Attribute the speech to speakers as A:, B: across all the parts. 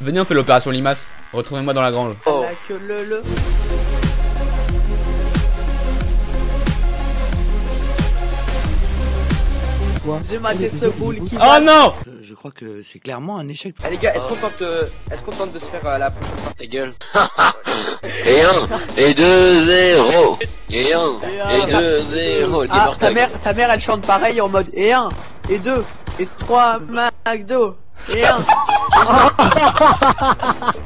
A: Venez, on fait l'opération Limace. Retrouvez-moi dans la grange.
B: Le le. J'ai maté ce boule qui
A: Oh non
C: Je, je crois que c'est clairement un échec.
D: Allez les gars, est-ce qu'on tente, euh, est-ce qu'on tente de se faire euh, la prochaine fois Ta gueule.
E: Et un, et deux, zéro. Et un, et deux, zéro.
B: Ah, ta mère, ta mère elle chante pareil en mode et un, et deux, et trois, McDo, et un.
A: Ah,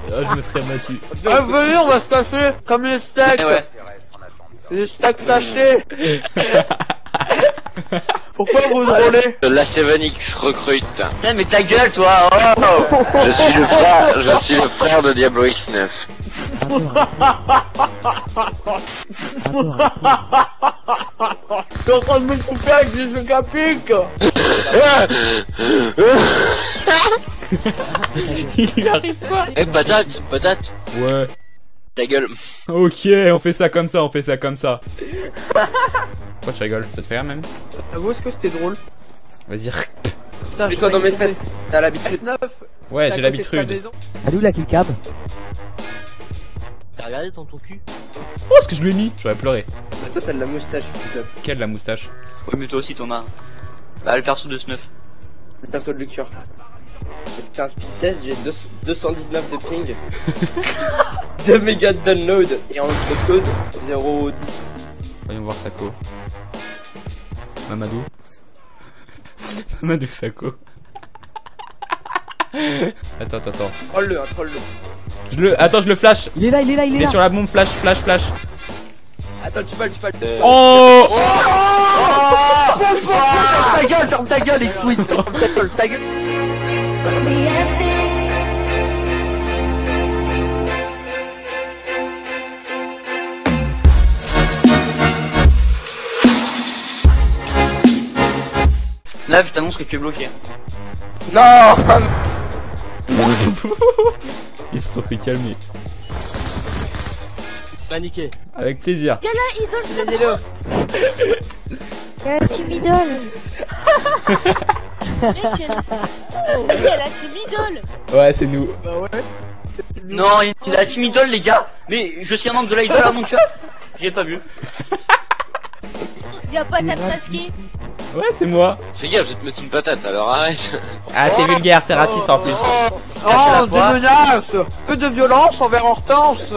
A: Je me serais battu.
B: Ah, venez, on va se cacher comme les steaks,
D: Eh ouais.
B: les steaks tachés. Pourquoi vous drôlez
E: La 7X recrute.
D: Putain, mais ta gueule, toi. Oh.
E: Je suis le frère, je suis le frère de Diablo X9.
B: T'es en train de me couper avec des jeux capiques
A: Il y arrive pas.
E: Eh, patate, patate.
A: Ouais.
E: Ta gueule.
A: Ok, on fait ça comme ça, on fait ça comme ça. Pourquoi tu rigoles Ça te fait rire même
B: Avoue, est-ce que c'était drôle
A: Vas-y.
B: Putain,
D: Mets-toi dans mes fesses. T'as l'habitude.
B: S9
A: Ouais, j'ai l'habitude.
F: Salut la killcam
D: T'as regardé dans ton cul
A: Oh, ce que je lui ai mis J'aurais pleuré.
D: Mais Toi, t'as de la moustache, putain.
A: Quelle la moustache
G: Oui, mais toi aussi t'en as. Bah, le perso de Snuff.
D: Le perso de Lucure. J'ai fait un speed test, j'ai deux- 219 de ping. 2 mégas de download. Et en code 0,10.
A: Voyons voir Sako. Mamadou. Mamadou Sako. attends, attends, attends.
D: Troll-le, hein, troll-le.
A: Je le... Attends, je le flash.
F: Il est là, il est là, il est
A: Il est
F: là
A: sur la bombe, flash, flash, flash.
D: Attends, tu parles, tu parles.
A: Oh
B: Ferme ta gueule, ferme ta gueule, X-Wit Ferme ta gueule, ta gueule
G: Là, je t'annonce que tu es bloqué.
D: Non
A: Ils se sont fait calmer.
D: Paniqué.
A: Avec plaisir.
D: Donnez-le.
H: la team idole Mec, elle a la team idole
A: Ouais, c'est nous.
G: Non, il il a la team idol, les gars. Mais je suis un membre de la idole à mon chat. J'ai pas vu.
H: Y'a pas Sasuke
A: Ouais, c'est moi.
E: Fais gaffe, je vais te mettre une patate, alors arrête.
A: Ah, c'est vulgaire, c'est raciste en plus.
B: Oh, des menaces Que de violence envers Hortense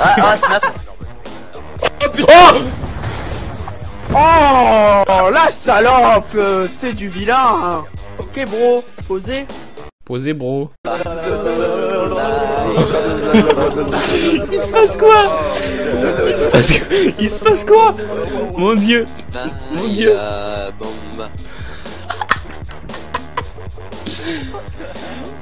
G: Ah, ah, Snap.
A: Oh
B: Oh, la salope C'est du vilain hein. Ok, bro, posez.
A: Posez, bro. Il se passe quoi? Il se passe Il se passe quoi? Mon dieu Mon Dieu.
E: Ah.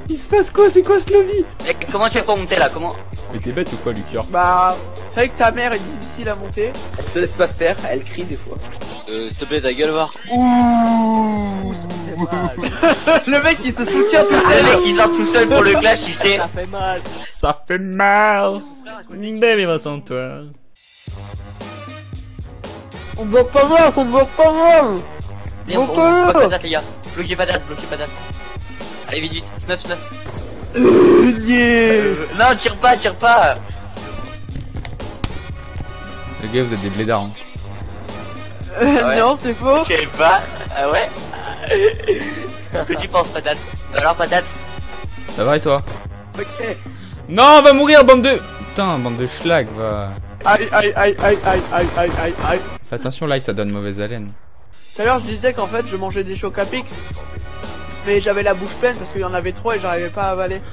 A: Il se passe quoi? C'est quoi ce lobby?
G: Eh, Comment tu fais pour monter là? Comment?
A: Mais t'es bête ou quoi, Lucure
B: Bah, c'est vrai que ta mère est difficile à monter.
D: Elle se laisse pas faire, elle crie des fois.
E: Euh, s'il te plaît, ta gueule, voir.
B: Ouh, ça fait mal. Le mec il se soutient tout
G: Le
B: seul.
G: mec il sort tout seul pour le clash, tu sais.
B: fait mal.
A: Ça fait mal sans toi.
B: On bloque pas mal, on bloque pas mal.
G: Viens, on-
B: Bloque
G: on bloque patate, les gars. Bloquez patate, bloquez patate. Allez, vite, vite. Snuff, snuff. Euh, non, tire pas, tire pas.
A: Les gars, vous êtes des blédards. Hein.
G: Ouais.
B: Non, c'est faux.
G: Je sais pas. Ah ouais C'est ce que tu penses, patate? Alors, patate
A: Ça va et toi?
B: Ok.
A: Non, on va mourir, bande de... Putain, bande de schlag, va...
B: Aïe, aïe, aïe, aïe, aïe, aïe, aïe, aïe, aïe.
A: Fais attention, là, ça donne mauvaise haleine.
B: Tout à l'heure, je disais qu'en fait, je mangeais des chocs à pic. Mais j'avais la bouche pleine parce qu'il y en avait trop et j'arrivais pas à avaler.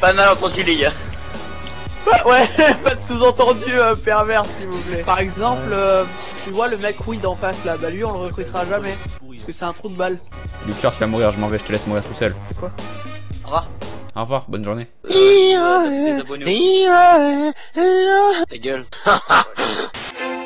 G: Pas mal entendu, les gars.
B: Bah, ouais, pas de sous-entendu euh, pervers, s'il vous plaît. Par exemple, euh, tu vois le mec weed en face là, bah lui on le recrutera jamais. Parce que c'est un trou de balle.
A: Lucure, tu vas mourir, je m'en vais, je te laisse mourir tout seul.
G: Au revoir.
A: Au revoir, bonne journée.
G: Aussi.
E: Ta gueule.